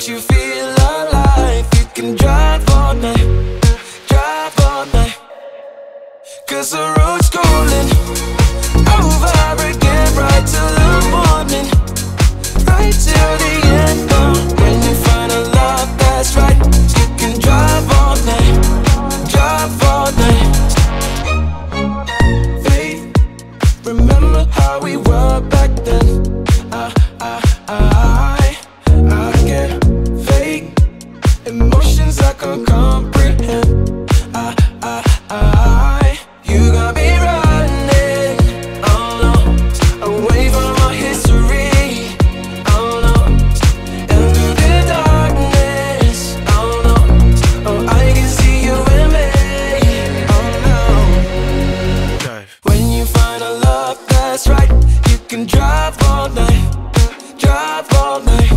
makes you feel alive. You can drive all night, drive all night. Cause the Can't comprehend. I, I, I You got me running. Oh no. Away from our history. Oh no. And through the darkness. Oh no. Oh I can see you in me. Oh no. When you find a love that's right You can drive all night. Drive all night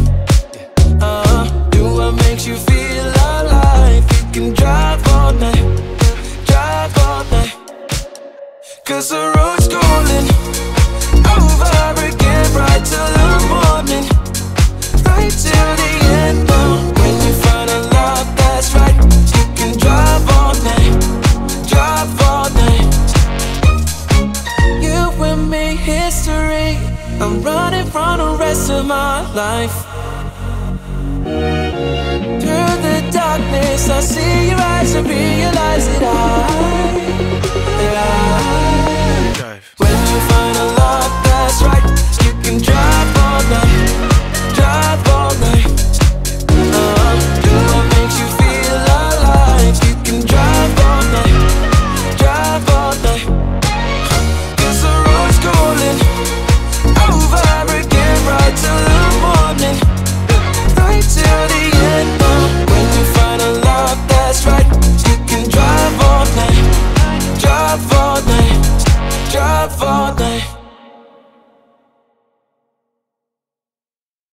Cause the road's calling over again, right till the morning, right till the end. Oh, when you find a love that's right, you can drive all night, drive all night. You and me, history. I'm running from the rest of my life. Through the darkness, I see your eyes and realize that I, foda.